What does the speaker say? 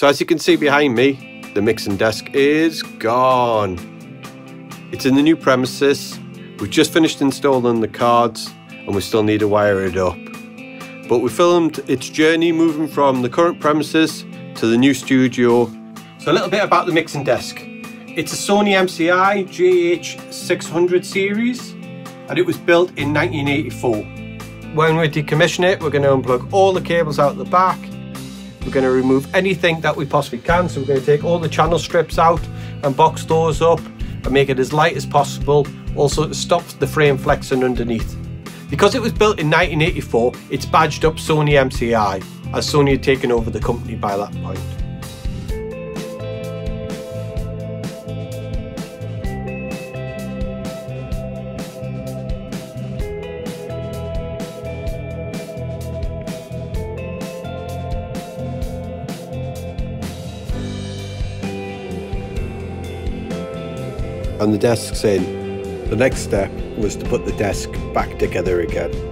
So as you can see behind me, the mixing desk is gone. It's in the new premises. We've just finished installing the cards and we still need to wire it up. But we filmed its journey moving from the current premises to the new studio. So a little bit about the mixing desk. It's a Sony MCI JH600 series and it was built in 1984. When we decommission it, we're going to unplug all the cables out the back. We're going to remove anything that we possibly can. So we're going to take all the channel strips out and box those up and make it as light as possible. Also to stop the frame flexing underneath. Because it was built in 1984, it's badged up Sony MCI, as Sony had taken over the company by that point. And the desk's in. The next step was to put the desk back together again.